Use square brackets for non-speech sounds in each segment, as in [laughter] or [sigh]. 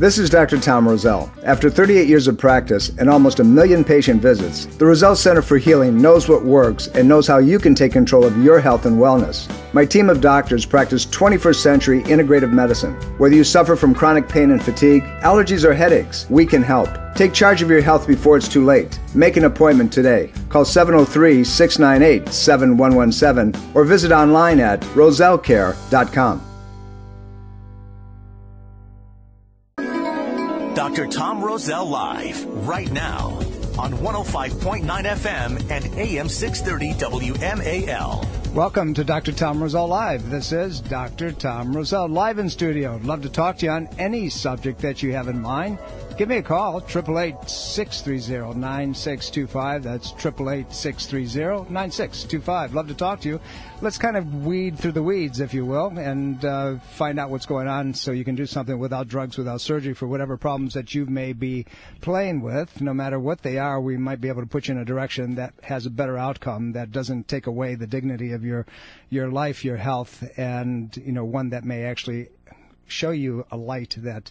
This is Dr. Tom Roselle. After 38 years of practice and almost a million patient visits, the Roselle Center for Healing knows what works and knows how you can take control of your health and wellness. My team of doctors practice 21st century integrative medicine. Whether you suffer from chronic pain and fatigue, allergies, or headaches, we can help. Take charge of your health before it's too late. Make an appointment today. Call 703 698 7117 or visit online at rosellecare.com. Dr. Tom Roselle Live, right now, on 105.9 FM and AM 630 WMAL. Welcome to Dr. Tom Roselle Live. This is Dr. Tom Roselle live in studio. Love to talk to you on any subject that you have in mind give me a call, 888-630-9625. That's 888-630-9625. Love to talk to you. Let's kind of weed through the weeds, if you will, and uh, find out what's going on so you can do something without drugs, without surgery for whatever problems that you may be playing with. No matter what they are, we might be able to put you in a direction that has a better outcome that doesn't take away the dignity of your, your life, your health, and, you know, one that may actually show you a light that,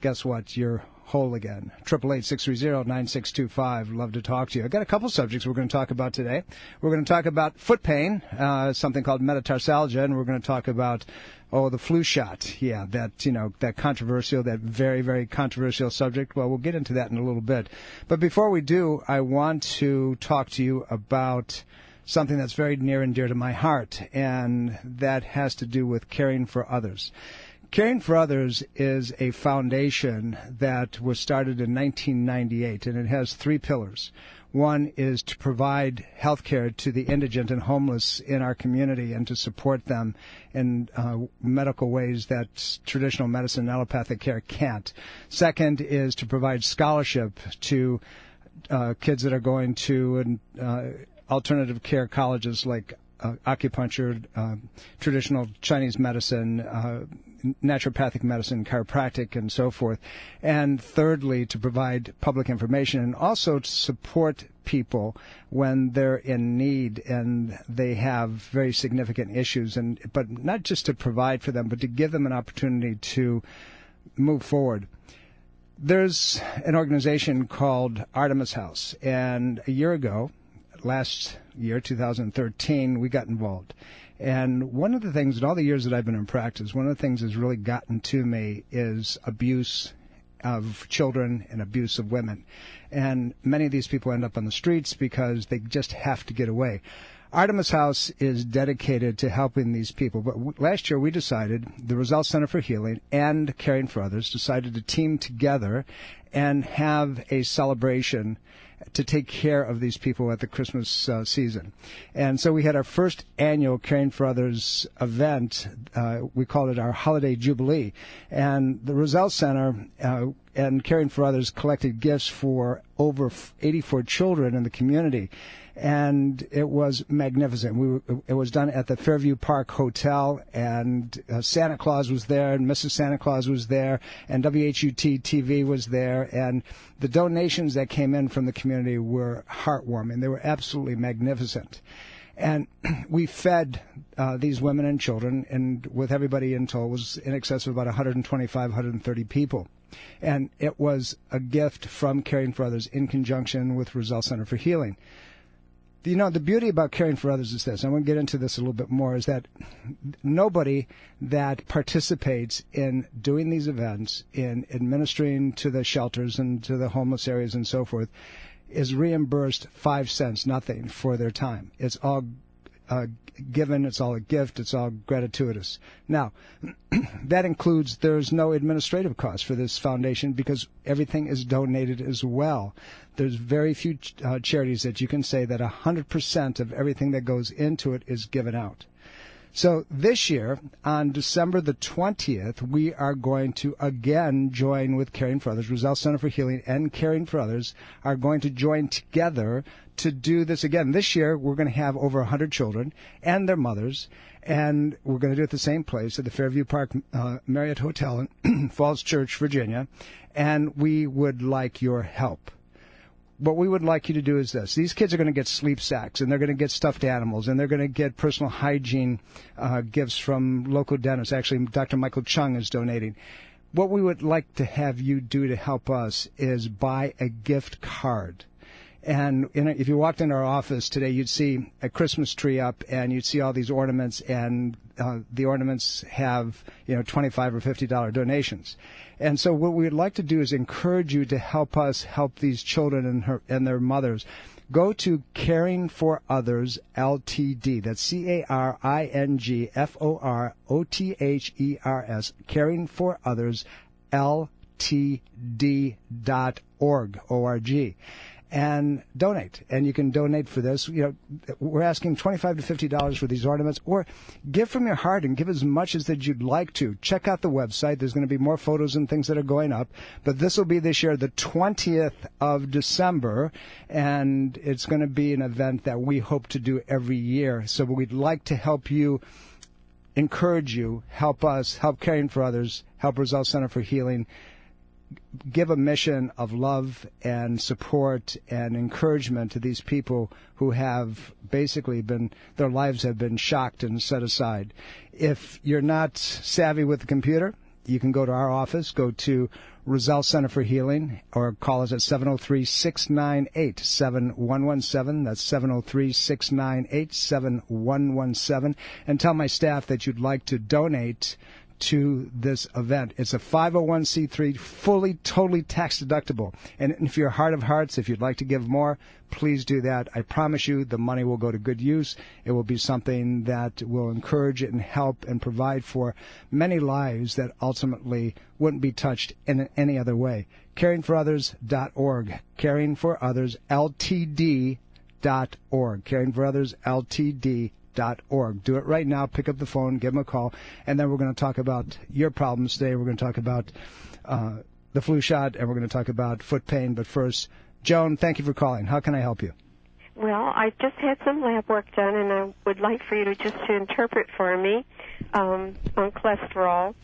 guess what, you're whole again. Triple eight six three zero nine six two five. Love to talk to you. I got a couple subjects we're going to talk about today. We're going to talk about foot pain, uh, something called metatarsalgia, and we're going to talk about oh the flu shot. Yeah, that you know that controversial, that very very controversial subject. Well, we'll get into that in a little bit. But before we do, I want to talk to you about something that's very near and dear to my heart, and that has to do with caring for others. Caring for Others is a foundation that was started in 1998, and it has three pillars. One is to provide health care to the indigent and homeless in our community and to support them in uh, medical ways that traditional medicine and allopathic care can't. Second is to provide scholarship to uh, kids that are going to uh, alternative care colleges like uh, acupuncture, uh, traditional Chinese medicine, uh, naturopathic medicine, chiropractic, and so forth. And thirdly, to provide public information and also to support people when they're in need and they have very significant issues. And but not just to provide for them but to give them an opportunity to move forward. There's an organization called Artemis House. And a year ago last year 2013 we got involved and one of the things in all the years that I've been in practice, one of the things that's really gotten to me is abuse of children and abuse of women. And many of these people end up on the streets because they just have to get away. Artemis House is dedicated to helping these people. But last year we decided, the Roselle Center for Healing and Caring for Others decided to team together and have a celebration to take care of these people at the Christmas uh, season. And so we had our first annual Caring for Others event. Uh, we called it our Holiday Jubilee. And the Roselle Center uh, and Caring for Others collected gifts for over 84 children in the community and it was magnificent. We were, it was done at the Fairview Park Hotel, and uh, Santa Claus was there, and Mrs. Santa Claus was there, and WHUT TV was there, and the donations that came in from the community were heartwarming. They were absolutely magnificent. And [clears throat] we fed uh, these women and children, and with everybody in total, was in excess of about 125, 130 people. And it was a gift from Caring for Others in conjunction with Roselle Center for Healing you know, the beauty about caring for others is this. I want to get into this a little bit more. Is that nobody that participates in doing these events, in administering to the shelters and to the homeless areas and so forth, is reimbursed five cents, nothing for their time. It's all uh, given. It's all a gift. It's all gratuitous. Now, [clears throat] that includes there's no administrative cost for this foundation because everything is donated as well. There's very few uh, charities that you can say that 100% of everything that goes into it is given out. So this year, on December the 20th, we are going to again join with Caring for Others. Roselle Center for Healing and Caring for Others are going to join together to do this again. This year, we're going to have over 100 children and their mothers, and we're going to do it at the same place at the Fairview Park uh, Marriott Hotel in [clears throat] Falls Church, Virginia, and we would like your help what we would like you to do is this. These kids are going to get sleep sacks and they're going to get stuffed animals and they're going to get personal hygiene uh, gifts from local dentists. Actually, Dr. Michael Chung is donating. what we would like to have you do to help us is buy a gift card. And a, if you walked in our office today, you'd see a Christmas tree up, and you'd see all these ornaments, and uh, the ornaments have you know twenty-five or fifty dollar donations. And so, what we'd like to do is encourage you to help us help these children and her and their mothers. Go to Caring for Others Ltd. That's C A R I N G F O R O T H E R S. Caring for Others Ltd. dot org and donate. And you can donate for this. You know, we're asking twenty-five to fifty dollars for these ornaments, or give from your heart and give as much as that you'd like to. Check out the website. There's going to be more photos and things that are going up. But this will be this year, the twentieth of December, and it's going to be an event that we hope to do every year. So we'd like to help you. Encourage you, help us, help caring for others, help Roselle Center for Healing, give a mission of love and support and encouragement to these people who have basically been their lives have been shocked and set aside. If you're not savvy with the computer, you can go to our office, go to Roselle Center for Healing, or call us at 703-698-7117. That's 703-698-7117. And tell my staff that you'd like to donate to this event. It's a 501c3, fully, totally tax deductible. And if you're heart of hearts, if you'd like to give more, please do that. I promise you the money will go to good use. It will be something that will encourage and help and provide for many lives that ultimately wouldn't be touched in any other way. Caringforothers.org. Caring for Others, LTD.org. Caring for Others, LTD org. Do it right now. Pick up the phone, give them a call, and then we're going to talk about your problems today. We're going to talk about uh, the flu shot, and we're going to talk about foot pain. But first, Joan, thank you for calling. How can I help you? Well, I just had some lab work done, and I would like for you to just to interpret for me um, on cholesterol.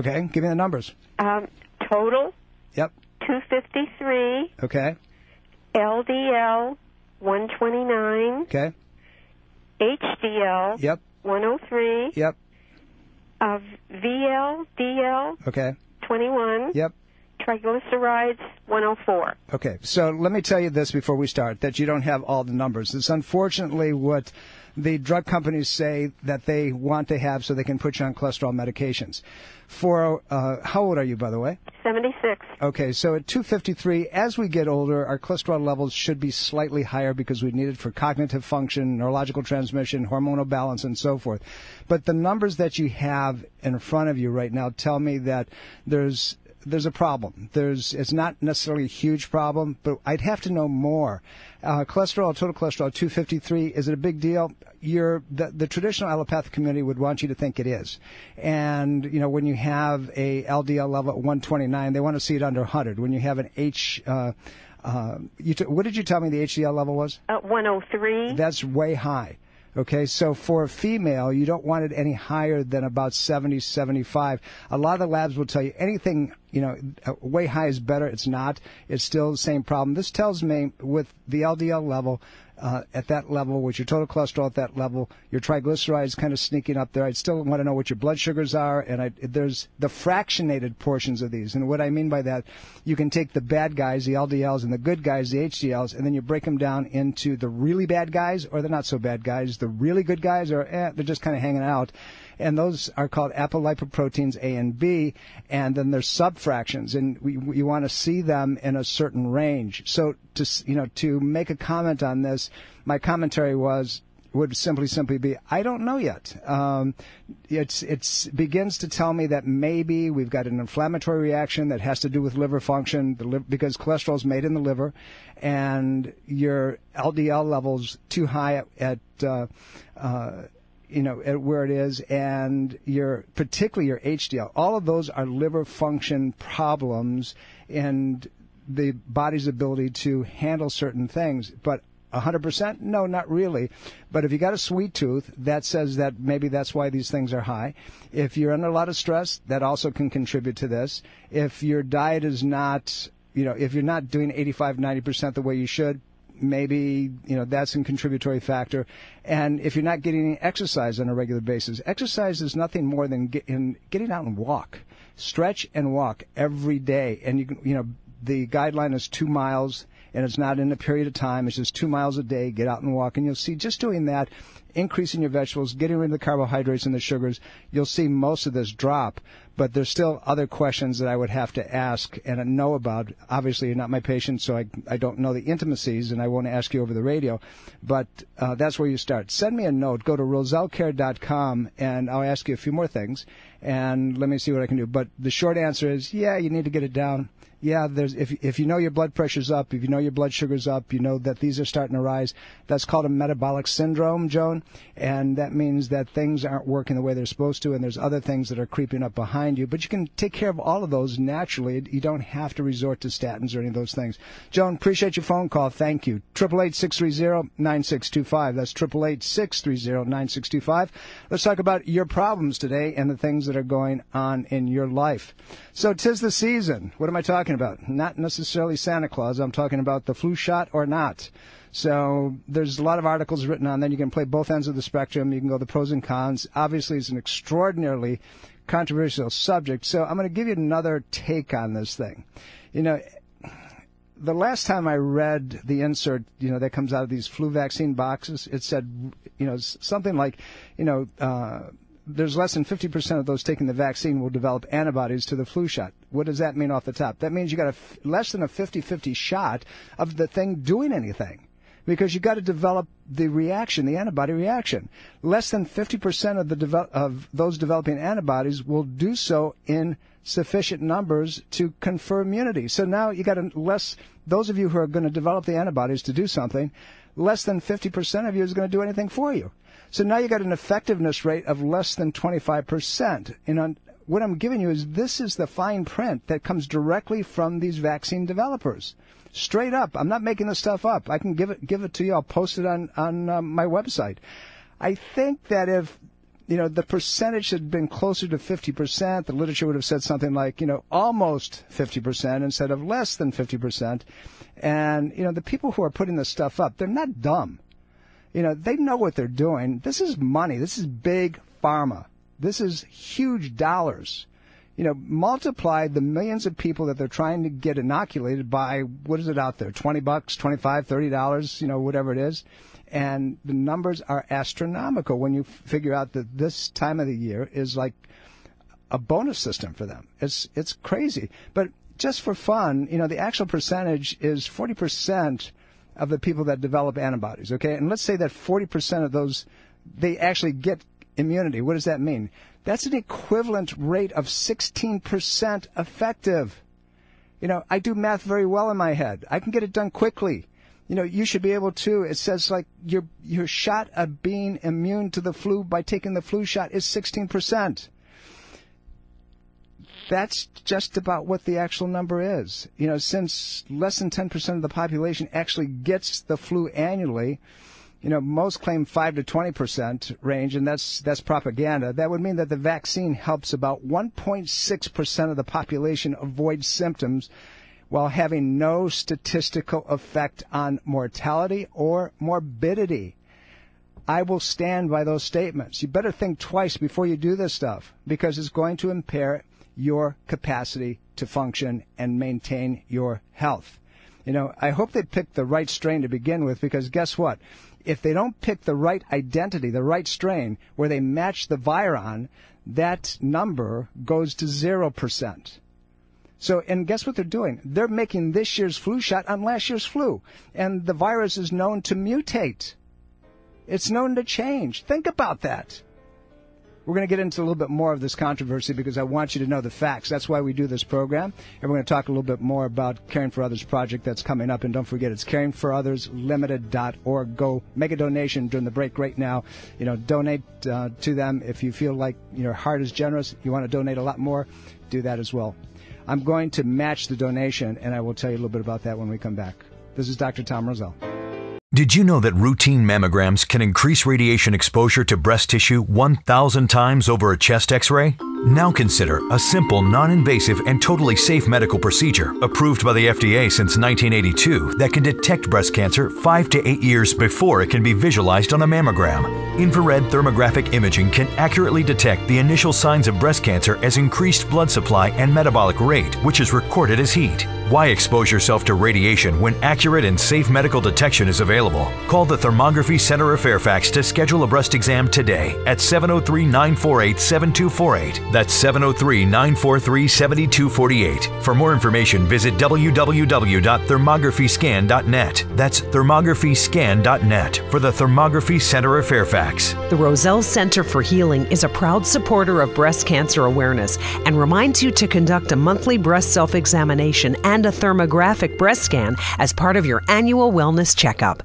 Okay, give me the numbers. Um, total. Yep. 253. Okay. LDL 129. Okay. HDL. Yep. 103. Yep. Of VL, DL. Okay. 21. Yep. Triglycerides 104. Okay, so let me tell you this before we start that you don't have all the numbers. It's unfortunately what the drug companies say that they want to have so they can put you on cholesterol medications. For uh, how old are you, by the way? 76. Okay, so at 253, as we get older, our cholesterol levels should be slightly higher because we need it for cognitive function, neurological transmission, hormonal balance, and so forth. But the numbers that you have in front of you right now tell me that there's there's a problem. There's it's not necessarily a huge problem, but I'd have to know more. Uh, cholesterol, total cholesterol, 253. Is it a big deal? You're, the, the traditional allopathic community would want you to think it is. And, you know, when you have a LDL level at 129, they want to see it under 100. When you have an H, uh, uh, you t- what did you tell me the HDL level was? Uh, 103. That's way high. Okay, so for a female, you don't want it any higher than about 70, 75. A lot of the labs will tell you anything, you know, way high is better. It's not. It's still the same problem. This tells me with the LDL level, uh, at that level, with your total cholesterol at that level, your triglycerides kind of sneaking up there. I'd still want to know what your blood sugars are, and I, there's the fractionated portions of these. And what I mean by that, you can take the bad guys, the LDLs, and the good guys, the HDLs, and then you break them down into the really bad guys or the not so bad guys, the really good guys, or eh, they're just kind of hanging out and those are called apolipoproteins A and B, and then there's subfractions, and we, want to see them in a certain range. So to you know to make a comment on this, my commentary was would simply simply be I don't know yet. Um, it's it's begins to tell me that maybe we've got an inflammatory reaction that has to do with liver function, li- because cholesterol is made in the liver, and your LDL levels too high at, at uh, uh, you know, where it is, and your particularly your HDL. All of those are liver function problems and the body's ability to handle certain things. But 100%? No, not really. But if you got a sweet tooth, that says that maybe that's why these things are high. If you're under a lot of stress, that also can contribute to this. If your diet is not, you know, if you're not doing 85, 90% the way you should, maybe you know that's a contributory factor. And if you're not getting exercise on a regular basis, exercise is nothing more than get in, getting out and walk, stretch and walk every day. And you can, you know the guideline is two miles and it's not in a period of time. It's just two miles a day. Get out and walk, and you'll see just doing that, increasing your vegetables, getting rid of the carbohydrates and the sugars, you'll see most of this drop. But there's still other questions that I would have to ask and know about. Obviously, you're not my patient, so I, I don't know the intimacies, and I won't ask you over the radio. But uh, that's where you start. Send me a note. Go to rosellecare.com, and I'll ask you a few more things, and let me see what I can do. But the short answer is, yeah, you need to get it down yeah, there's if if you know your blood pressure's up, if you know your blood sugar's up, you know that these are starting to rise. That's called a metabolic syndrome, Joan, and that means that things aren't working the way they're supposed to, and there's other things that are creeping up behind you. But you can take care of all of those naturally. You don't have to resort to statins or any of those things. Joan, appreciate your phone call. Thank you. Triple eight six three zero nine six two five. That's triple eight six three zero nine six two five. Let's talk about your problems today and the things that are going on in your life. So tis the season. What am I talking? Talking about. Not necessarily Santa Claus. I'm talking about the flu shot or not. So there's a lot of articles written on that. You can play both ends of the spectrum. You can go the pros and cons. Obviously, it's an extraordinarily controversial subject. So I'm going to give you another take on this thing. You know, the last time I read the insert, you know, that comes out of these flu vaccine boxes, it said, you know, something like, you know, uh, there's less than 50% of those taking the vaccine will develop antibodies to the flu shot. What does that mean off the top? That means you got a f- less than a 50-50 shot of the thing doing anything because you got to develop the reaction, the antibody reaction. Less than 50% of the devel- of those developing antibodies will do so in sufficient numbers to confer immunity. So now you got a less those of you who are going to develop the antibodies to do something, less than 50% of you is going to do anything for you. So now you got an effectiveness rate of less than 25%. And on, what I'm giving you is this is the fine print that comes directly from these vaccine developers. Straight up. I'm not making this stuff up. I can give it, give it to you. I'll post it on, on um, my website. I think that if you know, the percentage had been closer to 50%. The literature would have said something like, you know, almost 50% instead of less than 50%. And, you know, the people who are putting this stuff up, they're not dumb. You know, they know what they're doing. This is money. This is big pharma. This is huge dollars. You know, multiply the millions of people that they're trying to get inoculated by what is it out there? 20 bucks, 25, 30 dollars, you know, whatever it is. And the numbers are astronomical when you figure out that this time of the year is like a bonus system for them. It's it's crazy. But just for fun, you know, the actual percentage is 40% of the people that develop antibodies, okay? And let's say that 40% of those, they actually get immunity. What does that mean? That's an equivalent rate of 16% effective. You know, I do math very well in my head. I can get it done quickly. You know, you should be able to. It says like your your shot of being immune to the flu by taking the flu shot is 16% that's just about what the actual number is. You know, since less than 10% of the population actually gets the flu annually, you know, most claim 5 to 20% range, and that's, that's propaganda. That would mean that the vaccine helps about 1.6% of the population avoid symptoms while having no statistical effect on mortality or morbidity. I will stand by those statements. You better think twice before you do this stuff because it's going to impair your capacity to function and maintain your health. You know, I hope they pick the right strain to begin with because guess what? If they don't pick the right identity, the right strain, where they match the virion, that number goes to 0%. So, and guess what they're doing? They're making this year's flu shot on last year's flu. And the virus is known to mutate. It's known to change. Think about that. We're going to get into a little bit more of this controversy because I want you to know the facts. That's why we do this program. And we're going to talk a little bit more about Caring for Others project that's coming up. And don't forget, it's caringforothers.limited.org. Go make a donation during the break right now. You know, donate uh, to them if you feel like your heart is generous. You want to donate a lot more, do that as well. I'm going to match the donation, and I will tell you a little bit about that when we come back. This is Dr. Tom Roselle. Did you know that routine mammograms can increase radiation exposure to breast tissue 1,000 times over a chest x ray? Now consider a simple, non invasive, and totally safe medical procedure approved by the FDA since 1982 that can detect breast cancer five to eight years before it can be visualized on a mammogram. Infrared thermographic imaging can accurately detect the initial signs of breast cancer as increased blood supply and metabolic rate, which is recorded as heat. Why expose yourself to radiation when accurate and safe medical detection is available? Call the Thermography Center of Fairfax to schedule a breast exam today at 703 948 7248. That's 703 943 7248. For more information, visit www.thermographyscan.net. That's thermographyscan.net for the Thermography Center of Fairfax. The Roselle Center for Healing is a proud supporter of breast cancer awareness and reminds you to conduct a monthly breast self examination and a thermographic breast scan as part of your annual wellness checkup.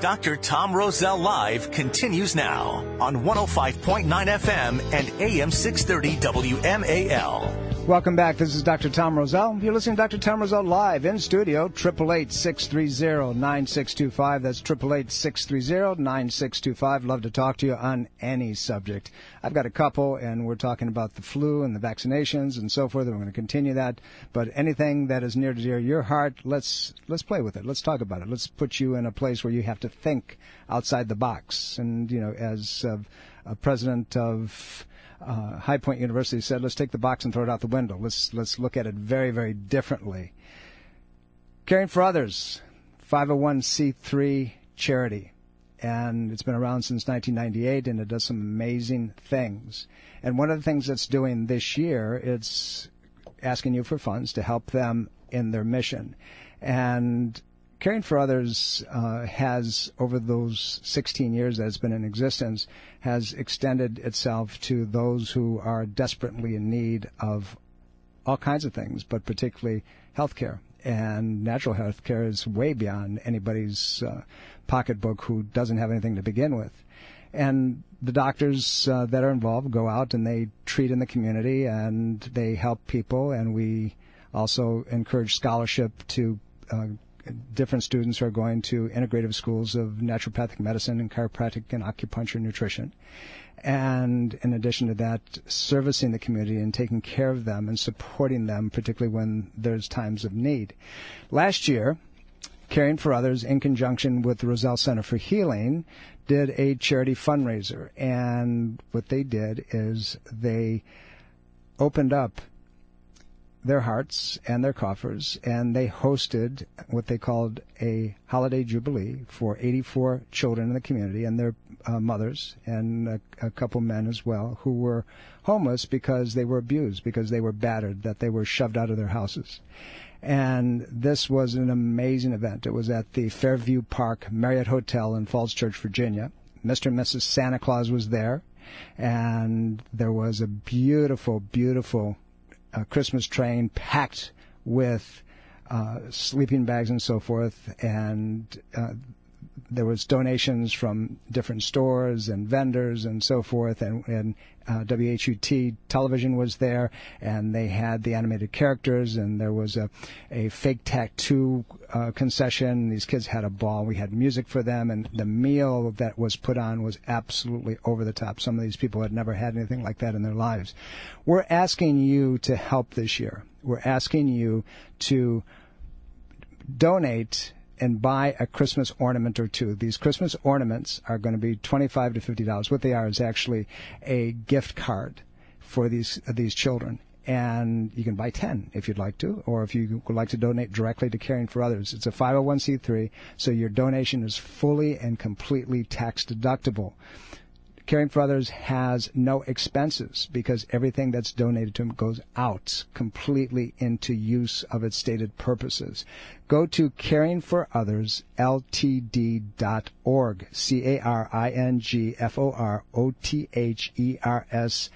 Dr. Tom Roselle Live continues now on 105.9 FM and AM 630 WMAL. Welcome back. This is Dr. Tom Roselle. You're listening to Dr. Tom Roselle live in studio, 888-630-9625. That's 888-630-9625. Love to talk to you on any subject. I've got a couple, and we're talking about the flu and the vaccinations and so forth, we're going to continue that. But anything that is near to dear your heart, let's let's play with it. Let's talk about it. Let's put you in a place where you have to think outside the box. And, you know, as uh, a president of uh, High Point University said, let's take the box and throw it out the window. Let's let's look at it very very differently. Caring for others, 501c3 charity, and it's been around since 1998, and it does some amazing things. And one of the things it's doing this year, it's asking you for funds to help them in their mission, and Caring for Others uh, has, over those 16 years that it's been in existence, has extended itself to those who are desperately in need of all kinds of things, but particularly health care. And natural health care is way beyond anybody's uh, pocketbook who doesn't have anything to begin with. And the doctors uh, that are involved go out and they treat in the community and they help people. And we also encourage scholarship to uh, different students are going to integrative schools of naturopathic medicine and chiropractic and acupuncture nutrition. And in addition to that, servicing the community and taking care of them and supporting them, particularly when there's times of need. Last year, Caring for Others, in conjunction with the Roselle Center for Healing, did a charity fundraiser. And what they did is they opened up their hearts and their coffers, and they hosted what they called a holiday jubilee for 84 children in the community and their uh, mothers, and a, a couple men as well, who were homeless because they were abused, because they were battered, that they were shoved out of their houses. And this was an amazing event. It was at the Fairview Park Marriott Hotel in Falls Church, Virginia. Mr. and Mrs. Santa Claus was there, and there was a beautiful, beautiful Christmas train packed with uh, sleeping bags and so forth, and uh, there was donations from different stores and vendors and so forth, and, and uh, WHUT television was there, and they had the animated characters, and there was a, a fake tattoo uh, concession. These kids had a ball. We had music for them, and the meal that was put on was absolutely over the top. Some of these people had never had anything like that in their lives. We're asking you to help this year. We're asking you to donate and buy a Christmas ornament or two. These Christmas ornaments are going to be twenty-five to fifty dollars. What they are is actually a gift card for these these children. And you can buy 10 if you'd like to, or if you would like to donate directly to Caring for Others. It's a 501c3, so your donation is fully and completely tax deductible. Caring for Others has no expenses because everything that's donated to them goes out completely into use of its stated purposes. Go to caringforothers.ltd.org, C-A-R-I-N-G-F-O-R-O-T-H-E-R-S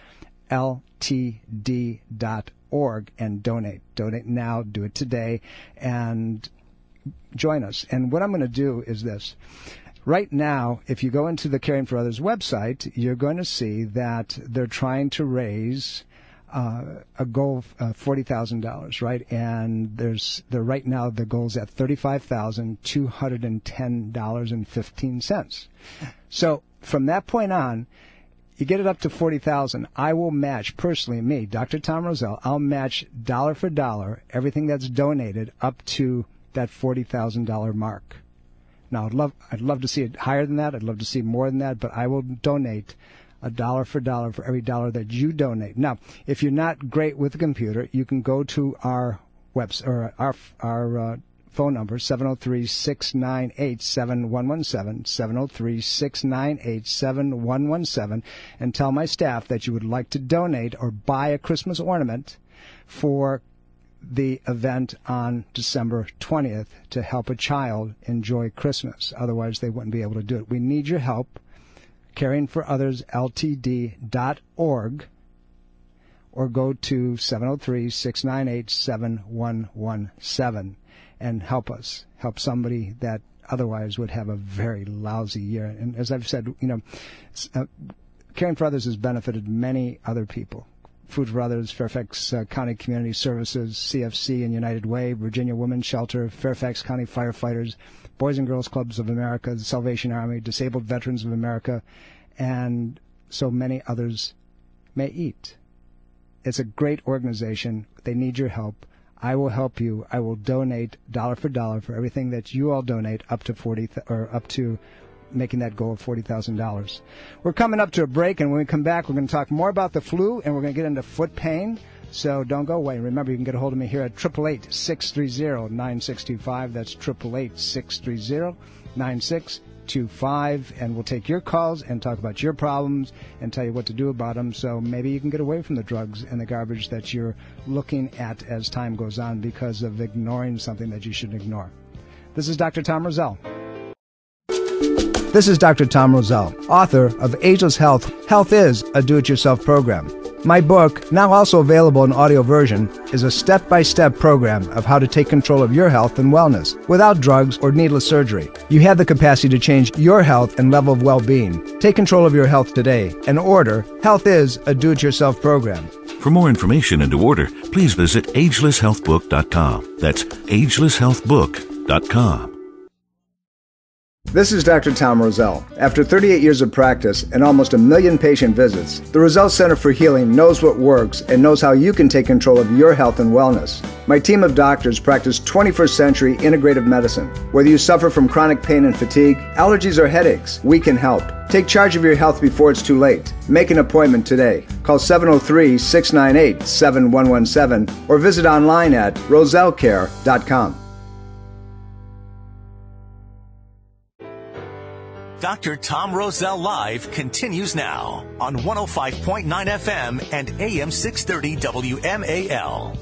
ltd.org and donate. Donate now, do it today, and join us. And what I'm going to do is this. Right now, if you go into the Caring for Others website, you're going to see that they're trying to raise uh, a goal of uh, forty thousand dollars, right? And there's the right now the goal's at thirty-five thousand two hundred and ten dollars and fifteen cents. So from that point on, You get it up to 40,000. I will match personally me, Dr. Tom Roselle, I'll match dollar for dollar everything that's donated up to that $40,000 mark. Now, I'd love, I'd love to see it higher than that. I'd love to see more than that, but I will donate a dollar for dollar for every dollar that you donate. Now, if you're not great with the computer, you can go to our website or our our uh, phone number 703-698-7117 703-698-7117 and tell my staff that you would like to donate or buy a Christmas ornament for the event on December 20th to help a child enjoy Christmas. Otherwise, they wouldn't be able to do it. We need your help. caring for others CaringForOthersLTD.org or go to 703-698-7117 and help us. Help somebody that otherwise would have a very lousy year. And as I've said, you know, uh, Caring for Others has benefited many other people. Food for Others, Fairfax uh, County Community Services, CFC and United Way, Virginia Women's Shelter, Fairfax County Firefighters, Boys and Girls Clubs of America, the Salvation Army, Disabled Veterans of America, and so many others may eat. It's a great organization. They need your help. I will help you. I will donate dollar for dollar for everything that you all donate up to 40 th- or up to making that goal of $40,000. We're coming up to a break, and when we come back, we're going to talk more about the flu, and we're going to get into foot pain. So don't go away. Remember, you can get a hold of me here at 888-630-9625. That's 888-630-9625. And we'll take your calls and talk about your problems and tell you what to do about them. So maybe you can get away from the drugs and the garbage that you're looking at as time goes on because of ignoring something that you shouldn't ignore. This is Dr. Tom Roselle. This is Dr. Tom Roselle, author of Ageless Health Health is a Do It Yourself program. My book, now also available in audio version, is a step by step program of how to take control of your health and wellness without drugs or needless surgery. You have the capacity to change your health and level of well being. Take control of your health today and order Health is a Do It Yourself program. For more information and to order, please visit agelesshealthbook.com. That's agelesshealthbook.com. This is Dr. Tom Roselle. After 38 years of practice and almost a million patient visits, the Roselle Center for Healing knows what works and knows how you can take control of your health and wellness. My team of doctors practice 21st century integrative medicine. Whether you suffer from chronic pain and fatigue, allergies, or headaches, we can help. Take charge of your health before it's too late. Make an appointment today. Call 703 698 7117 or visit online at rosellecare.com. Dr. Tom Roselle Live continues now on 105.9 FM and AM 630 WMAL.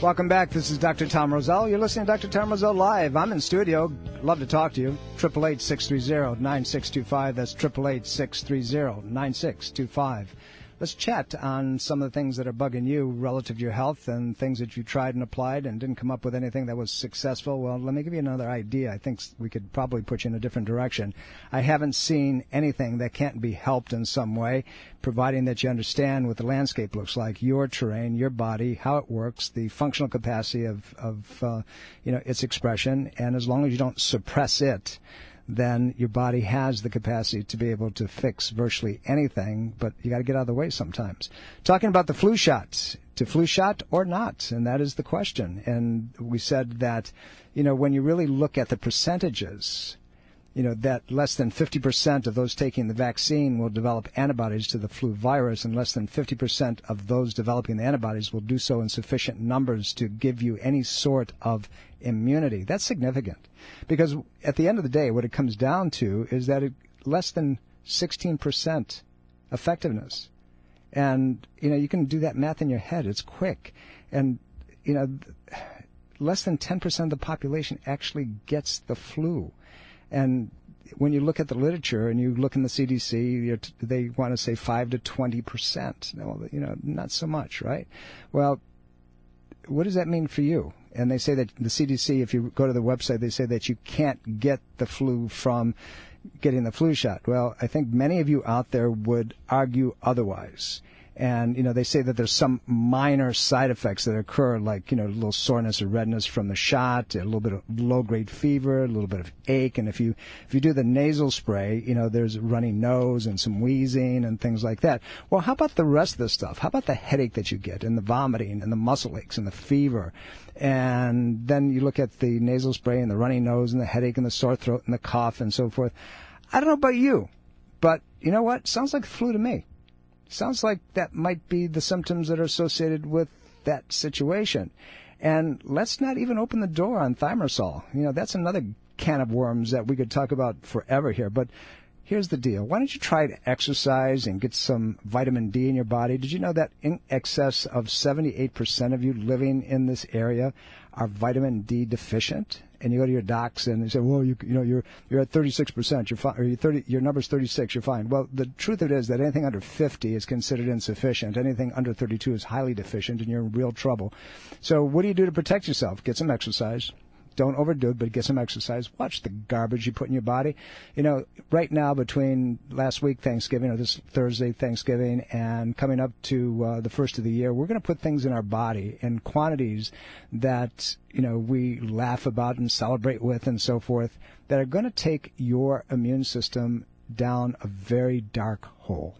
Welcome back. This is Dr. Tom Roselle. You're listening to Dr. Tom Roselle Live. I'm in studio. Love to talk to you. 888-630-9625. That's 888-630-9625. Let's chat on some of the things that are bugging you relative to your health and things that you tried and applied and didn't come up with anything that was successful. Well, let me give you another idea. I think we could probably put you in a different direction. I haven't seen anything that can't be helped in some way, providing that you understand what the landscape looks like, your terrain, your body, how it works, the functional capacity of, of uh, you know, its expression, and as long as you don't suppress it, then your body has the capacity to be able to fix virtually anything, but you got to get out of the way sometimes. Talking about the flu shots, to flu shot or not, and that is the question. And we said that, you know, when you really look at the percentages, you know, that less than 50% of those taking the vaccine will develop antibodies to the flu virus, and less than 50% of those developing the antibodies will do so in sufficient numbers to give you any sort of immunity. That's significant because at the end of the day, what it comes down to is that it, less than 16% effectiveness. And, you know, you can do that math in your head. It's quick. And, you know, less than 10% of the population actually gets the flu. And when you look at the literature and you look in the CDC, t- they want to say 5 to 20%. Well, you know, not so much, right? Well, what does that mean for you? And they say that the CDC, if you go to the website, they say that you can't get the flu from getting the flu shot. Well, I think many of you out there would argue otherwise. And, you know, they say that there's some minor side effects that occur, like, you know, a little soreness or redness from the shot, a little bit of low grade fever, a little bit of ache. And if you, if you do the nasal spray, you know, there's runny nose and some wheezing and things like that. Well, how about the rest of the stuff? How about the headache that you get and the vomiting and the muscle aches and the fever? And then you look at the nasal spray and the runny nose and the headache and the sore throat and the cough and so forth. I don't know about you, but you know what? Sounds like flu to me. Sounds like that might be the symptoms that are associated with that situation. And let's not even open the door on thimerosal. You know, that's another can of worms that we could talk about forever here. But here's the deal. Why don't you try to exercise and get some vitamin D in your body? Did you know that in excess of 78% of you living in this area are vitamin D deficient? And you go to your docs and they say, well, you, you know, you're, you're at 36%, you're fine, or you're 30, your number's 36, you're fine. Well, the truth of it is that anything under 50 is considered insufficient. Anything under 32 is highly deficient and you're in real trouble. So what do you do to protect yourself? Get some exercise don't overdo it, but get some exercise. Watch the garbage you put in your body. You know, right now between last week Thanksgiving or this Thursday Thanksgiving and coming up to uh, the first of the year, we're going to put things in our body in quantities that you know we laugh about and celebrate with and so forth that are going to take your immune system down a very dark hole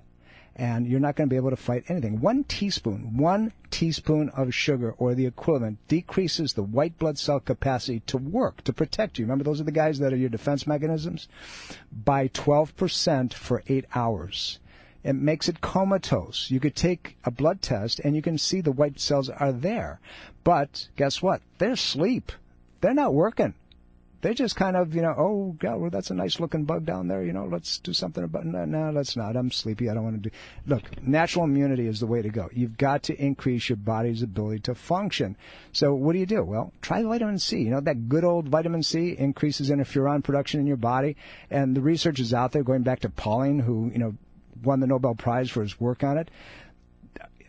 and you're not going to be able to fight anything. One teaspoon, one teaspoon of sugar or the equivalent decreases the white blood cell capacity to work, to protect you. Remember, those are the guys that are your defense mechanisms? By 12% for eight hours. It makes it comatose. You could take a blood test and you can see the white cells are there. But guess what? They're asleep. They're not working they just kind of, you know, oh, God, well, that's a nice looking bug down there. You know, let's do something about it. No, no, let's not. I'm sleepy. I don't want to do. Look, natural immunity is the way to go. You've got to increase your body's ability to function. So what do you do? Well, try vitamin C. You know, that good old vitamin C increases interferon production in your body. And the research is out there going back to Pauling, who, you know, won the Nobel Prize for his work on it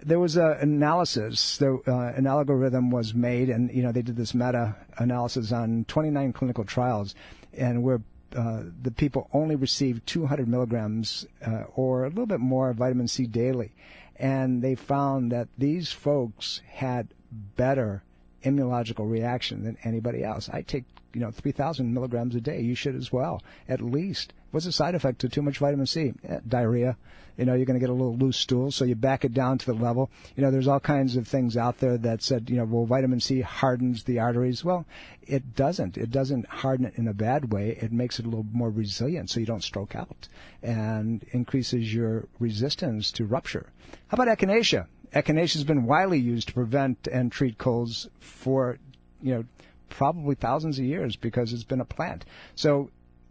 there was an analysis. There, uh, an algorithm was made, and you know they did this meta analysis on 29 clinical trials, and where uh, the people only received 200 milligrams uh, or a little bit more of vitamin C daily, and they found that these folks had better immunological reaction than anybody else. I take you know 3,000 milligrams a day. You should as well, at least. What's the side effect to too much vitamin C? Eh, diarrhea. You know, you're going to get a little loose stool, so you back it down to the level. You know, there's all kinds of things out there that said, you know, well, vitamin C hardens the arteries. Well, it doesn't. It doesn't harden it in a bad way. It makes it a little more resilient so you don't stroke out and increases your resistance to rupture. How about echinacea? Echinacea has been widely used to prevent and treat colds for, you know, probably thousands of years because it's been a plant. So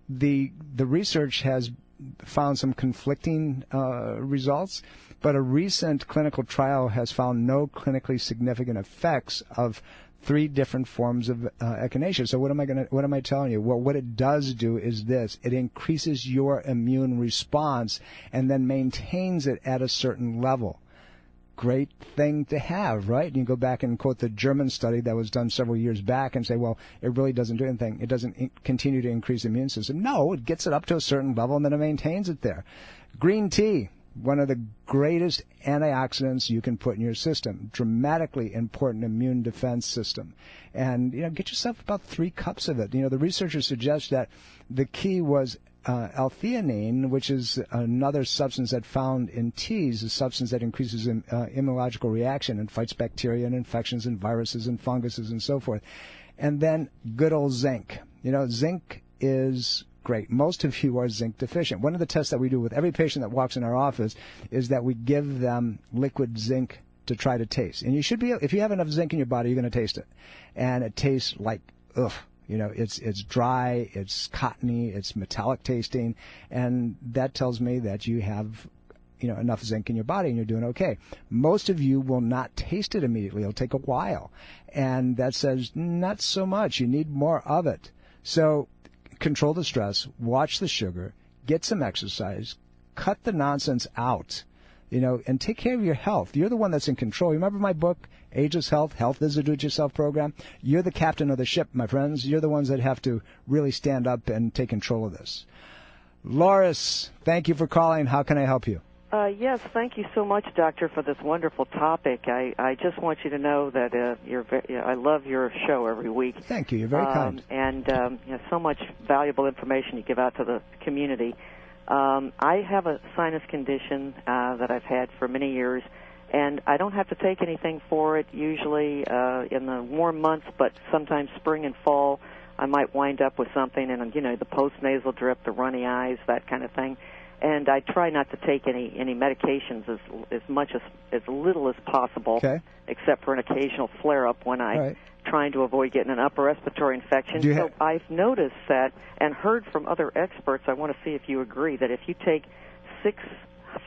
the the research has found some conflicting uh, results, but a recent clinical trial has found no clinically significant effects of three different forms of uh, echinacea. So what am I going to what am I telling you? Well, what it does do is this: it increases your immune response and then maintains it at a certain level great thing to have, right? You go back and quote the German study that was done several years back and say, well, it really doesn't do anything. It doesn't in- continue to increase the immune system. No, it gets it up to a certain level and then it maintains it there. Green tea, one of the greatest antioxidants you can put in your system. Dramatically important immune defense system. And, you know, get yourself about three cups of it. You know, the researchers suggest that the key was uh, L-theanine, which is another substance that found in teas, a substance that increases in, uh, immunological reaction and fights bacteria and infections and viruses and funguses and so forth. And then good old zinc. You know, zinc is great. Most of you are zinc deficient. One of the tests that we do with every patient that walks in our office is that we give them liquid zinc to try to taste. And you should be, if you have enough zinc in your body, you're going to taste it. And it tastes like, ugh, you know, it's it's dry, it's cottony, it's metallic tasting, and that tells me that you have you know enough zinc in your body and you're doing okay. Most of you will not taste it immediately. It'll take a while. And that says not so much. You need more of it. So control the stress, watch the sugar, get some exercise, cut the nonsense out you know, and take care of your health. You're the one that's in control. Remember my book, Ageless Health, Health is a Do-It-Yourself program? You're the captain of the ship, my friends. You're the ones that have to really stand up and take control of this. Loris, thank you for calling. How can I help you? Uh, yes, thank you so much, Doctor, for this wonderful topic. I, I just want you to know that uh, you're very, I love your show every week. Thank you. You're very um, kind. And um, you know, so much valuable information you give out to the community. Um, I have a sinus condition uh, that I've had for many years, and I don't have to take anything for it usually uh, in the warm months, but sometimes spring and fall I might wind up with something, and you know the postnasal drip, the runny eyes, that kind of thing and I try not to take any any medications as as much as as little as possible, Okay. except for an occasional flare up when I Right. trying to avoid getting an upper respiratory infection. So I've noticed that and heard from other experts. I want to see if you agree that if you take six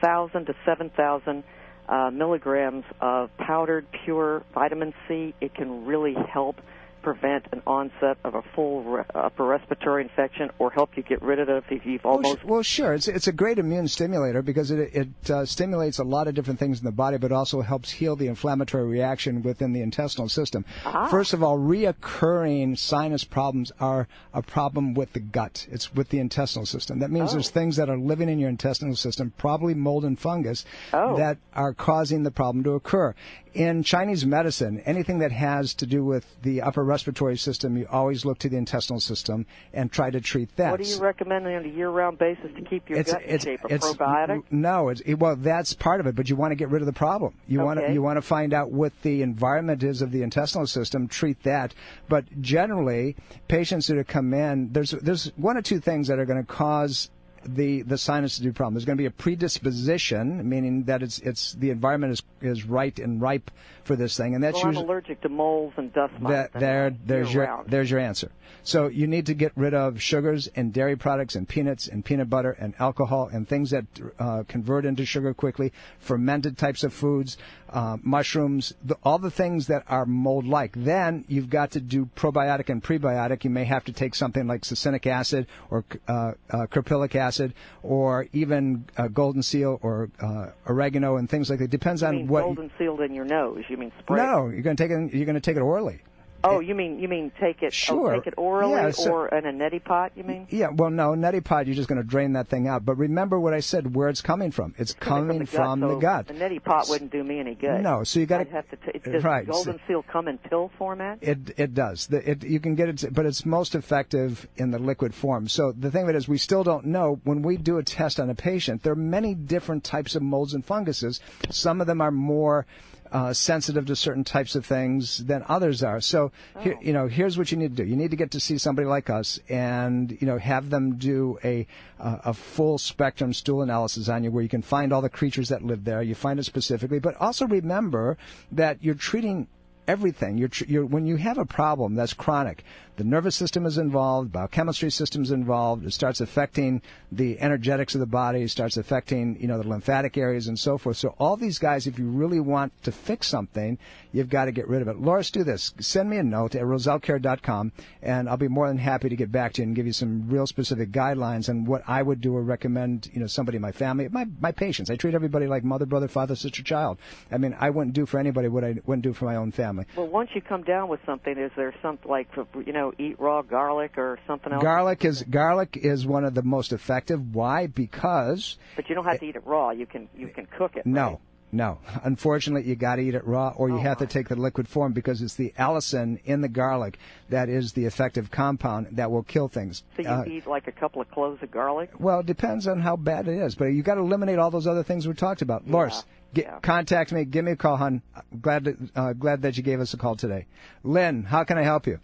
thousand to seven thousand uh, milligrams of powdered pure vitamin C, it can really help prevent an onset of a full re- upper respiratory infection or help you get rid of it if you've Well, almost well, sure. It's it's a great immune stimulator because it it uh, stimulates a lot of different things in the body, but also helps heal the inflammatory reaction within the intestinal system. First of all, reoccurring sinus problems are a problem with the gut. It's with the intestinal system. That means there's things that are living in your intestinal system, probably mold and fungus, that are causing the problem to occur. In Chinese medicine, anything that has to do with the upper respiratory system, you always look to the intestinal system and try to treat that. What do you recommend on a year-round basis to keep your gut in shape? A probiotic? No, it's, it, well, that's part of it, but you want to get rid of the problem. You want to you want to find out what the environment is of the intestinal system, treat that. But generally, patients that come in, there's there's one or two things that are going to cause the the sinus to do problem. There's going to be a predisposition, meaning that it's it's the environment is is right and ripe for this thing, and that's well, I'm usually allergic to moles and dust mites. that there there's your there's your answer. So you need to get rid of sugars and dairy products and peanuts and peanut butter and alcohol and things that uh, convert into sugar quickly, fermented types of foods, uh, mushrooms, the, all the things that are mold-like. Then you've got to do probiotic and prebiotic. You may have to take something like succinic acid or uh, uh, caprylic acid or even uh, golden seal or uh, oregano and things like that. Depends You on what. golden sealed in your nose? You mean spray? no, you're going to take it. You're going to take it orally. Oh, you mean you mean take it? oh, Sure. take it orally Yeah, so- or in a neti pot? You mean? Yeah, well, no, neti pot, you're just going to drain that thing out. But remember what I said, where it's coming from. It's coming the from gut, the so gut. A neti pot wouldn't do me any good. No, so you gotta- I'd have to. T- does uh, right, golden seal come in pill format? It it does. The, it you can get it, but it's most effective in the liquid form. So the thing it is, we still don't know when we do a test on a patient. There are many different types of molds and funguses. Some of them are more uh, sensitive to certain types of things than others are. So here, you know, here's what you need to do. You need to get to see somebody like us, and you know, have them do a uh, a full spectrum stool analysis on you, where you can find all the creatures that live there. You find it specifically, but also remember that you're treating everything. You're, tr- you're, when you have a problem that's chronic, the nervous system is involved, biochemistry system is involved. It starts affecting the energetics of the body, starts affecting you know the lymphatic areas and so forth. So all these guys, if you really want to fix something, you've got to get rid of it. Loris, do this. Send me a note at rosellecare.com, and I'll be more than happy to get back to you and give you some real specific guidelines on what I would do or recommend. You know, somebody in my family, my my patients. I treat everybody like mother, brother, father, sister, child. I mean, I wouldn't do for anybody what I wouldn't do for my own family. Well, once you come down with something, is there something like you know eat raw garlic or something else? Garlic is garlic is one of the most effective. Why? Because But you don't have to eat it raw. You can you can cook it. no, right? no. Unfortunately, you got to eat it raw, or you Oh, have to take the liquid form because it's the allicin in the garlic that is the effective compound that will kill things. So you Uh, eat like a couple of cloves of garlic. well, it depends on how bad it is, but you got to eliminate all those other things we talked about. Loris, get, yeah. contact me. Give me a call, hon. Glad that, uh, glad that you gave us a call today. Lynn, how can I help you?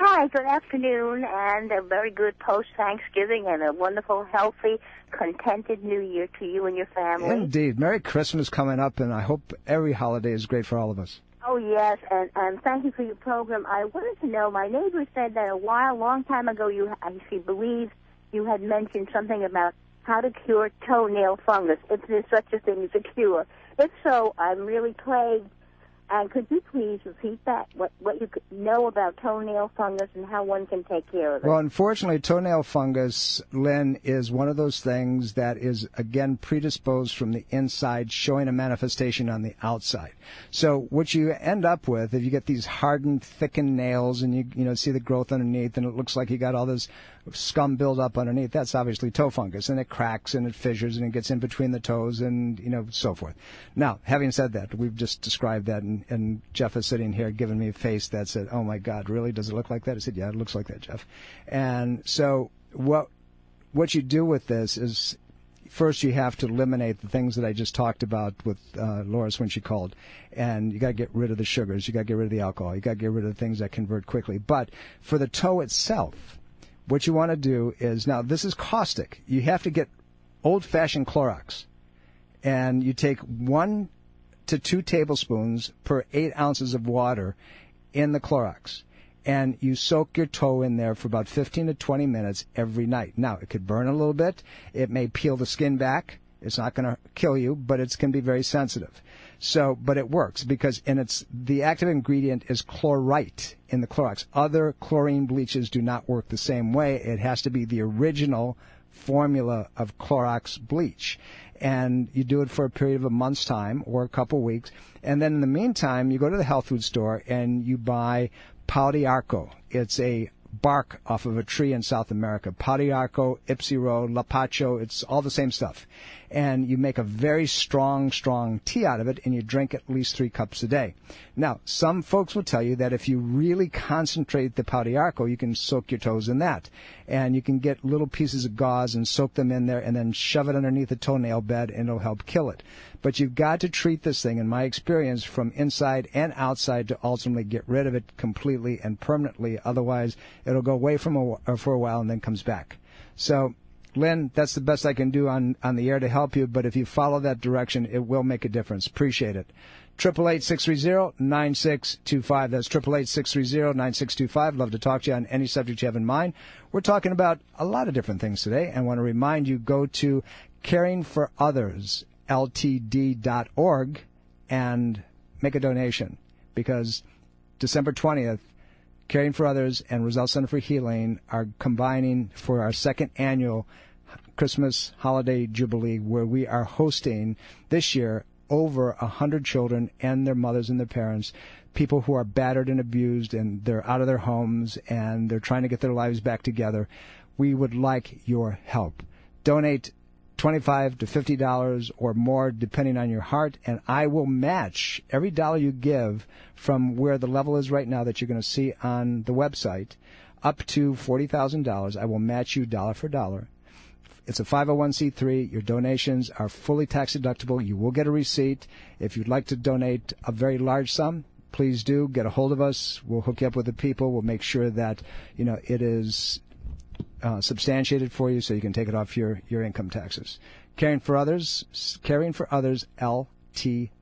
Hi, good afternoon, and a very good post Thanksgiving and a wonderful, healthy, contented New Year to you and your family. Indeed. Merry Christmas coming up, and I hope every holiday is great for all of us. Oh yes, and and thank you for your program. I wanted to know. My neighbor said that a while, long time ago, you I she believes you had mentioned something about how to cure toenail fungus if there's such a thing as a cure. If so, I'm really plagued And could you please repeat that? What what you know about toenail fungus and how one can take care of it? Well, unfortunately, toenail fungus, Lynn, is one of those things that is again predisposed from the inside, showing a manifestation on the outside. So what you end up with, if you get these hardened, thickened nails, and you you know see the growth underneath, and it looks like you got all this scum build up underneath, that's obviously toe fungus, and it cracks and it fissures and it gets in between the toes, and you know so forth. Now, having said that, we've just described that, and, and Jeff is sitting here giving me a face that said, "Oh my God, really? Does it look like that?" I said, "Yeah, it looks like that, Jeff." And so what what you do with this is first you have to eliminate the things that I just talked about with uh, Loris when she called, and you got to get rid of the sugars, you got to get rid of the alcohol, you got to get rid of the things that convert quickly. But for the toe itself, what you want to do is now this is caustic. You have to get old-fashioned Clorox, and you take one to two tablespoons per eight ounces of water in the Clorox. And you soak your toe in there for about 15 to 20 minutes every night. Now, it could burn a little bit. It may peel the skin back. It's not going to kill you, but it's going to be very sensitive. So, but it works because, and it's, the active ingredient is chlorite in the Clorox. Other chlorine bleaches do not work the same way. It has to be the original formula of Clorox bleach and you do it for a period of a month's time or a couple weeks. And then in the meantime, you go to the health food store and you buy Pau d'Arco. It's a bark off of a tree in South America. Pau d'Arco, Ipe Roxo, Lapacho, it's all the same stuff. And you make a very strong, strong tea out of it and you drink at least three cups a day. Now, some folks will tell you that if you really concentrate the Pau d'Arco, you can soak your toes in that. And you can get little pieces of gauze and soak them in there and then shove it underneath the toenail bed and it'll help kill it. But you've got to treat this thing, in my experience, from inside and outside to ultimately get rid of it completely and permanently. Otherwise, it'll go away from a, uh, for a while and then comes back. So, Lynn, that's the best I can do on, on the air to help you. But if you follow that direction, it will make a difference. Appreciate it. Triple eight six three zero nine six two five. That's triple eight six three zero nine six two five. Love to talk to you on any subject you have in mind. We're talking about a lot of different things today, and want to remind you go to caring for others ltd.org and make a donation because December 20th, Caring for Others and Roselle Center for Healing are combining for our second annual Christmas Holiday Jubilee where we are hosting this year over a hundred children and their mothers and their parents, people who are battered and abused and they're out of their homes and they're trying to get their lives back together. We would like your help. Donate 25 to 50 dollars or more depending on your heart and I will match every dollar you give from where the level is right now that you're going to see on the website up to $40,000 I will match you dollar for dollar. It's a 501c3 your donations are fully tax deductible. You will get a receipt. If you'd like to donate a very large sum please do. Get a hold of us. We'll hook you up with the people. We'll make sure that you know it is uh, substantiated for you so you can take it off your, your income taxes. Caring for Others, Caring for Others, LTD.org.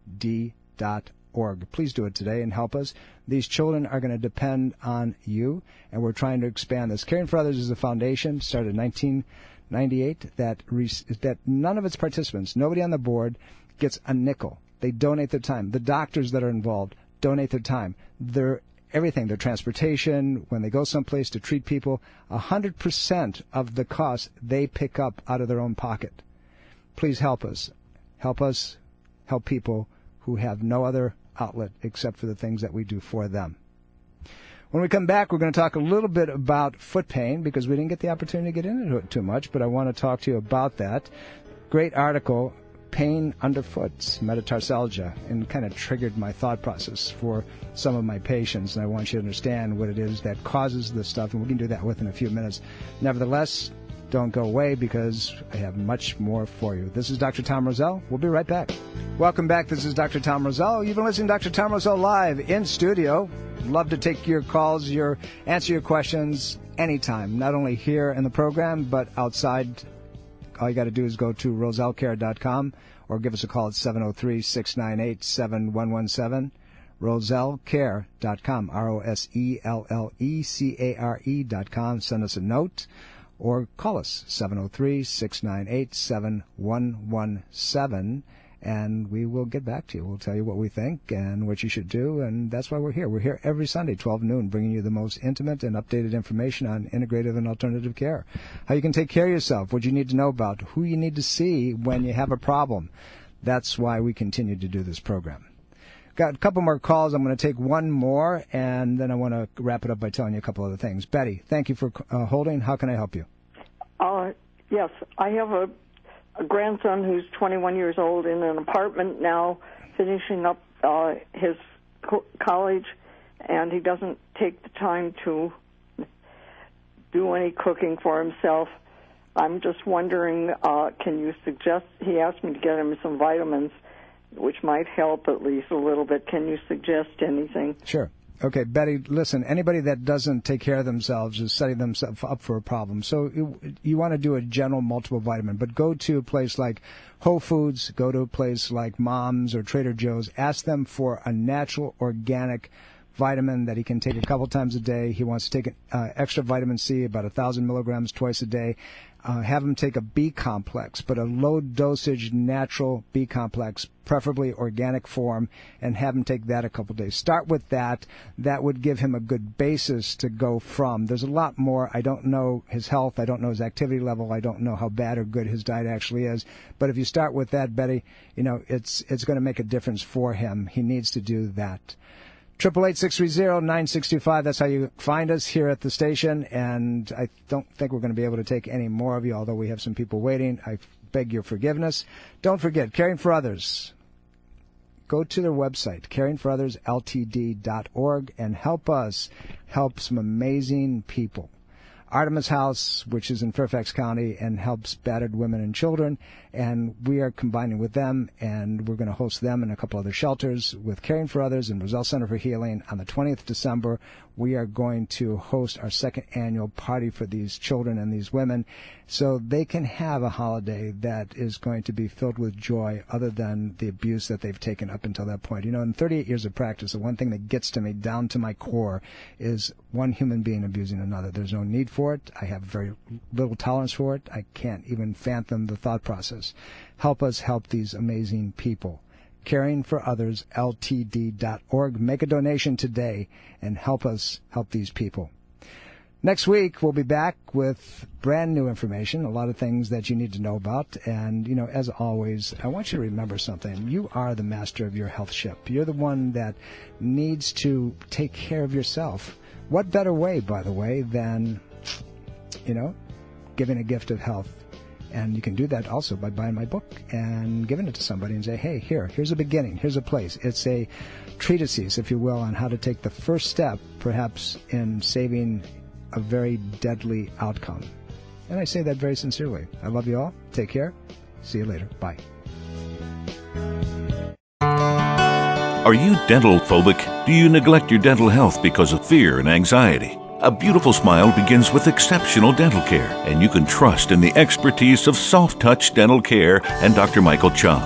Please do it today and help us. These children are going to depend on you, and we're trying to expand this. Caring for Others is a foundation started in 1998 that, re- that none of its participants, nobody on the board, gets a nickel. They donate their time. The doctors that are involved donate their time. Their everything, their transportation, when they go someplace to treat people, 100% of the cost they pick up out of their own pocket. Please help us. Help us help people who have no other outlet except for the things that we do for them. When we come back, we're going to talk a little bit about foot pain because we didn't get the opportunity to get into it too much, but I want to talk to you about that. Great article pain underfoot, metatarsalgia, and kind of triggered my thought process for some of my patients. And I want you to understand what it is that causes this stuff, and we can do that within a few minutes. Nevertheless, don't go away because I have much more for you. This is Dr. Tom Roselle. We'll be right back. Welcome back. This is Dr. Tom Roselle. You've been listening to Dr. Tom Roselle live in studio. Love to take your calls, your answer your questions anytime, not only here in the program, but outside all you got to do is go to rosellecare.com or give us a call at 703-698-7117. RoselleCare.com, R-O-S-E-L-L-E-C-A-R-E dot com. Send us a note or call us 703-698-7117 and we will get back to you. We'll tell you what we think and what you should do, and that's why we're here. We're here every Sunday, 12 noon, bringing you the most intimate and updated information on integrative and alternative care. How you can take care of yourself, what you need to know about, who you need to see when you have a problem. That's why we continue to do this program. Got a couple more calls. I'm going to take one more, and then I want to wrap it up by telling you a couple other things. Betty, thank you for uh, holding. How can I help you? Uh, yes, I have a a grandson who's 21 years old in an apartment now, finishing up uh, his co- college, and he doesn't take the time to do any cooking for himself. I'm just wondering, uh, can you suggest? He asked me to get him some vitamins, which might help at least a little bit. Can you suggest anything? Sure. Okay, Betty, listen, anybody that doesn't take care of themselves is setting themselves up for a problem. So you, you want to do a general multiple vitamin, but go to a place like Whole Foods, go to a place like Mom's or Trader Joe's, ask them for a natural, organic vitamin that he can take a couple times a day. He wants to take uh, extra vitamin C, about a thousand milligrams twice a day, uh, have him take a B complex, but a low dosage natural B complex, preferably organic form, and have him take that a couple days. Start with that. That would give him a good basis to go from. There's a lot more. I don't know his health. I don't know his activity level. I don't know how bad or good his diet actually is. But if you start with that, Betty, you know, it's, it's going to make a difference for him. He needs to do that. Triple eight six three zero nine six two five. That's how you find us here at the station. And I don't think we're going to be able to take any more of you, although we have some people waiting. I beg your forgiveness. Don't forget, caring for others. Go to their website, caringforothersltd.org, and help us help some amazing people. Artemis House, which is in Fairfax County and helps battered women and children. And we are combining with them, and we're going to host them in a couple other shelters with Caring for Others and Roselle Center for Healing on the 20th of December. We are going to host our second annual party for these children and these women so they can have a holiday that is going to be filled with joy other than the abuse that they've taken up until that point. You know, in 38 years of practice, the one thing that gets to me down to my core is one human being abusing another. There's no need for it. I have very little tolerance for it. I can't even fathom the thought process. Help us help these amazing people. CaringForOthersLTD.org. Make a donation today and help us help these people. Next week, we'll be back with brand new information, a lot of things that you need to know about. And, you know, as always, I want you to remember something. You are the master of your health ship. You're the one that needs to take care of yourself. What better way, by the way, than, you know, giving a gift of health and you can do that also by buying my book and giving it to somebody and say, hey, here, here's a beginning, here's a place. It's a treatise, if you will, on how to take the first step, perhaps, in saving a very deadly outcome. And I say that very sincerely. I love you all. Take care. See you later. Bye. Are you dental phobic? Do you neglect your dental health because of fear and anxiety? A beautiful smile begins with exceptional dental care, and you can trust in the expertise of Soft Touch Dental Care and Dr. Michael Chung.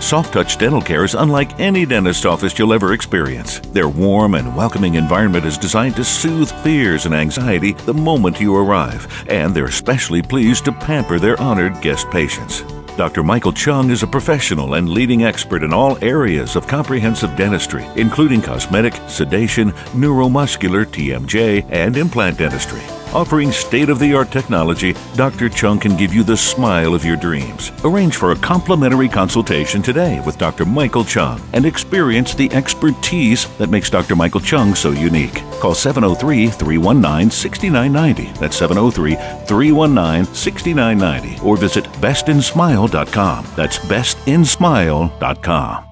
Soft Touch Dental Care is unlike any dentist office you'll ever experience. Their warm and welcoming environment is designed to soothe fears and anxiety the moment you arrive, and they're especially pleased to pamper their honored guest patients. Dr. Michael Chung is a professional and leading expert in all areas of comprehensive dentistry, including cosmetic, sedation, neuromuscular, TMJ, and implant dentistry. Offering state of the art technology, Dr. Chung can give you the smile of your dreams. Arrange for a complimentary consultation today with Dr. Michael Chung and experience the expertise that makes Dr. Michael Chung so unique. Call 703 319 6990. That's 703 319 6990. Or visit bestinsmile.com. That's bestinsmile.com.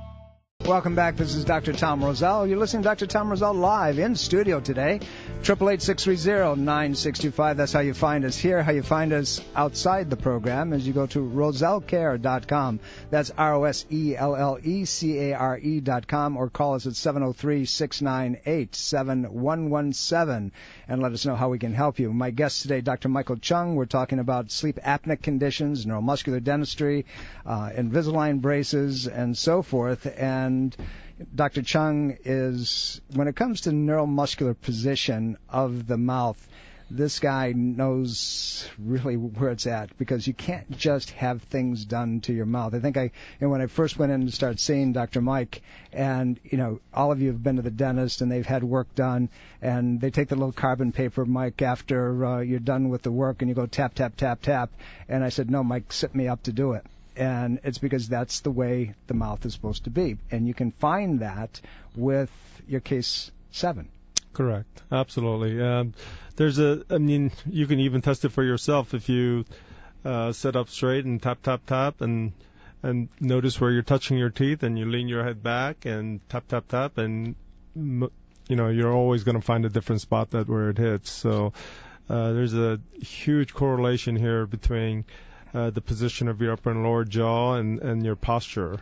Welcome back. This is Dr. Tom Roselle. You're listening to Dr. Tom Roselle live in studio today. Triple eight six three zero nine six two five. That's how you find us here. How you find us outside the program is you go to rosellecare.com. That's R O S E L L E C A R E dot com, or call us at 703-698-7117 and let us know how we can help you. My guest today, Dr. Michael Chung. We're talking about sleep apnea conditions, neuromuscular dentistry, uh, Invisalign braces, and so forth. And Dr. Chung is, when it comes to neuromuscular position of the mouth, this guy knows really where it's at because you can't just have things done to your mouth. I think I, you know, when I first went in to start seeing Dr. Mike, and you know, all of you have been to the dentist and they've had work done, and they take the little carbon paper, Mike, after uh, you're done with the work, and you go tap, tap, tap, tap, and I said, no, Mike, sit me up to do it and it's because that's the way the mouth is supposed to be. And you can find that with your case seven. Correct. Absolutely. Um, there's a. I mean, you can even test it for yourself if you uh, sit up straight and tap tap tap and and notice where you're touching your teeth and you lean your head back and tap tap tap and you know you're always going to find a different spot that where it hits. So uh, there's a huge correlation here between uh, the position of your upper and lower jaw and, and your posture.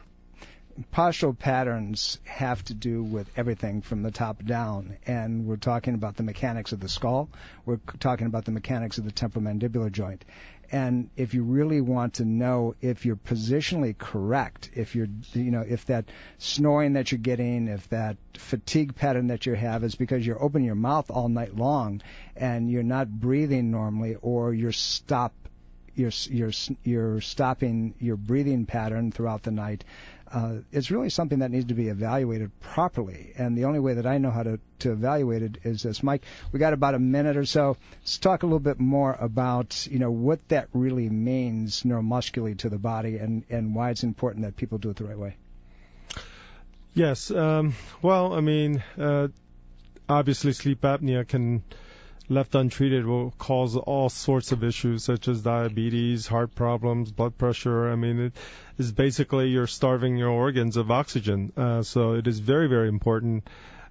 Postural patterns have to do with everything from the top down, and we're talking about the mechanics of the skull. We're talking about the mechanics of the temporomandibular joint. And if you really want to know if you're positionally correct, if you're, you know, if that snoring that you're getting, if that fatigue pattern that you have is because you're opening your mouth all night long and you're not breathing normally, or you're stop you're you're you're stopping your breathing pattern throughout the night. Uh, it's really something that needs to be evaluated properly, and the only way that I know how to, to evaluate it is this. Mike, we got about a minute or so. Let's talk a little bit more about you know what that really means neuromuscularly to the body, and and why it's important that people do it the right way. Yes. Um, well, I mean, uh, obviously, sleep apnea can left untreated will cause all sorts of issues such as diabetes, heart problems, blood pressure. I mean, it is basically you're starving your organs of oxygen. Uh, so it is very, very important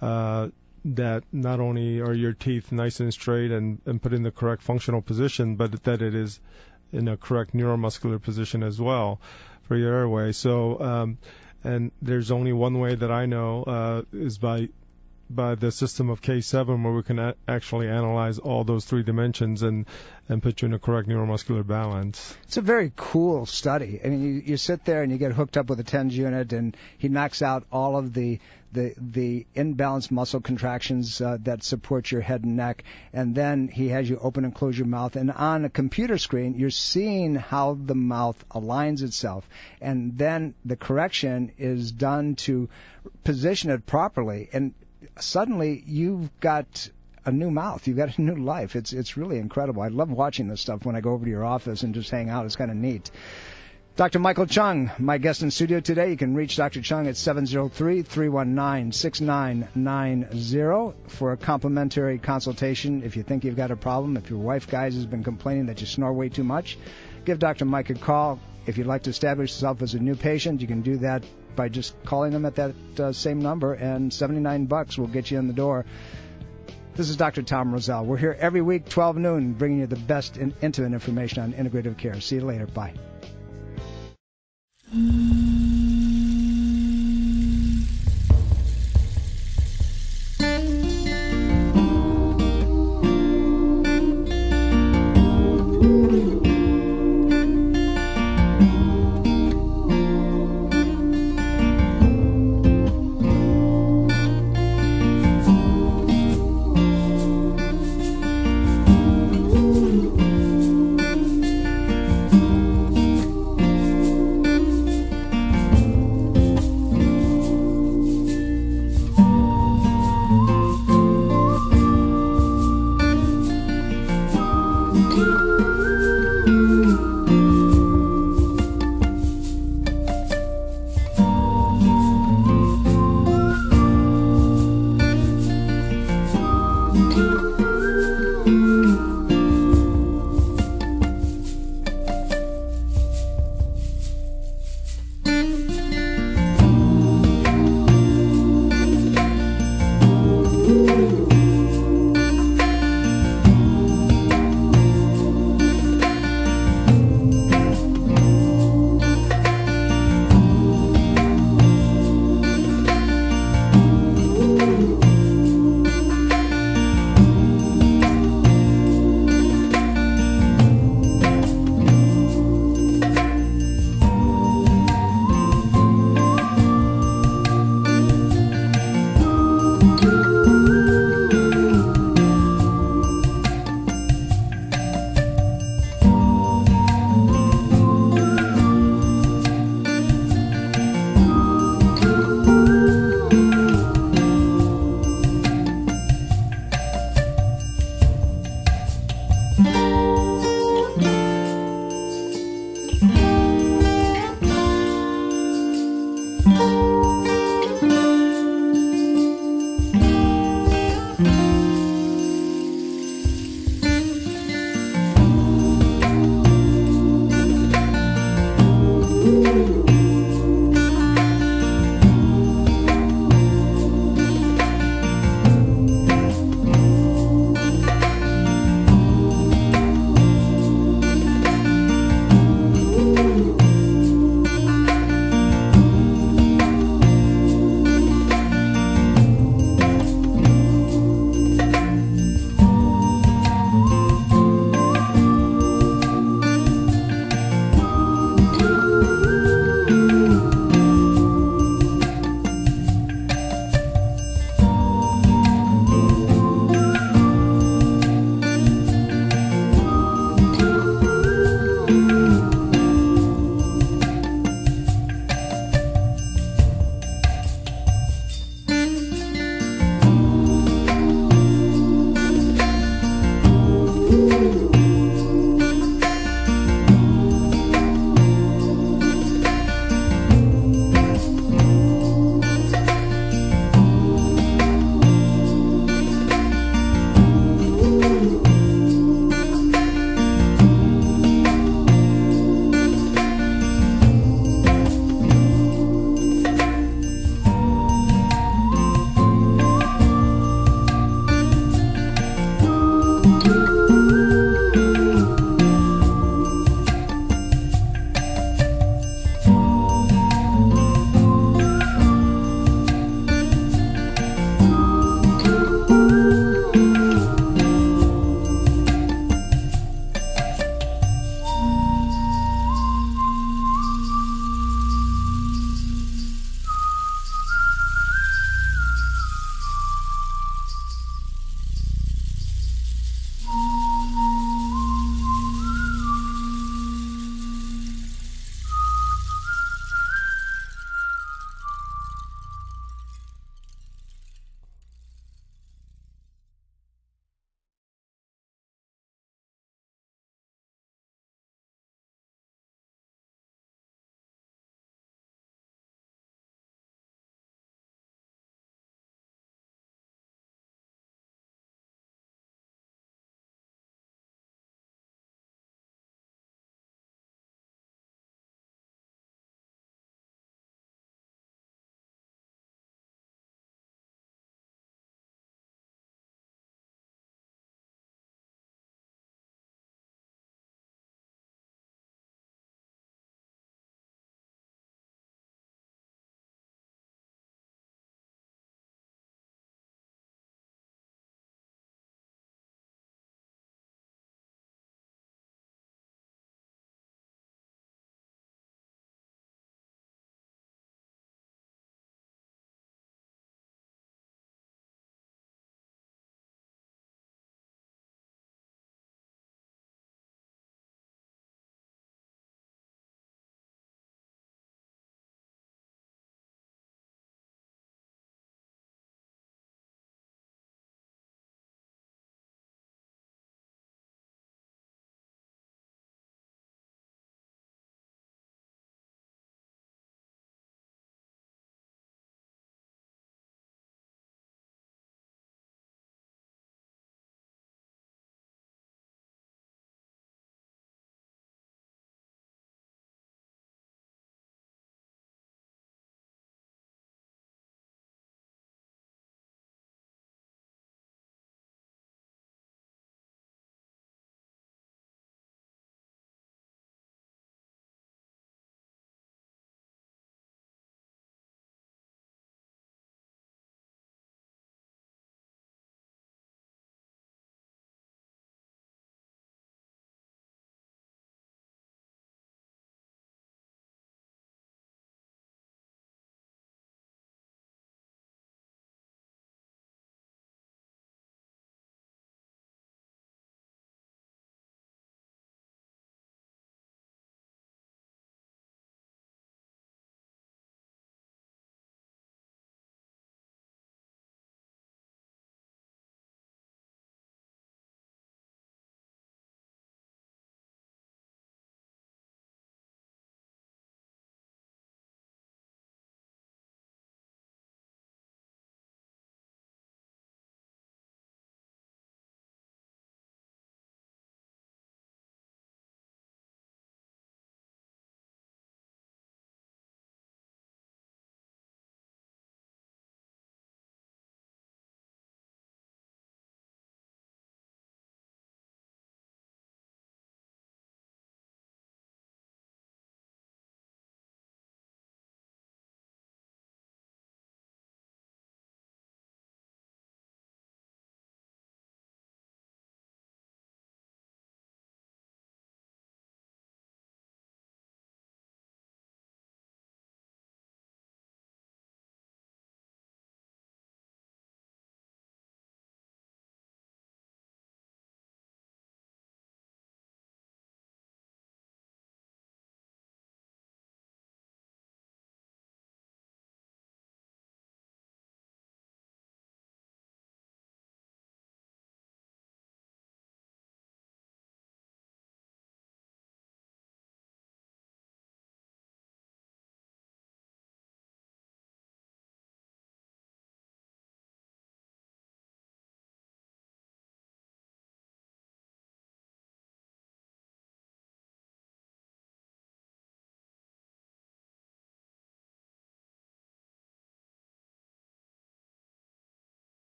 uh, that not only are your teeth nice and straight and, and put in the correct functional position, but that it is in a correct neuromuscular position as well for your airway. So, um, and there's only one way that I know uh, is by by the system of K7 where we can a- actually analyze all those three dimensions and, and put you in a correct neuromuscular balance. It's a very cool study. I mean, you, you sit there and you get hooked up with a TENS unit, and he knocks out all of the the the imbalanced muscle contractions uh, that support your head and neck, and then he has you open and close your mouth. And on a computer screen, you're seeing how the mouth aligns itself, and then the correction is done to position it properly. And suddenly you've got a new mouth. You've got a new life. It's it's really incredible. I love watching this stuff when I go over to your office and just hang out. It's kind of neat. Dr. Michael Chung, my guest in studio today. You can reach Dr. Chung at 703-319-6990 for a complimentary consultation. If you think you've got a problem, if your wife, guys, has been complaining that you snore way too much, give Dr. Mike a call. If you'd like to establish yourself as a new patient, you can do that by just calling them at that uh, same number, and 79 bucks will get you in the door. This is Dr. Tom Roselle. We're here every week, 12 noon, bringing you the best in, intimate information on integrative care. See you later. Bye.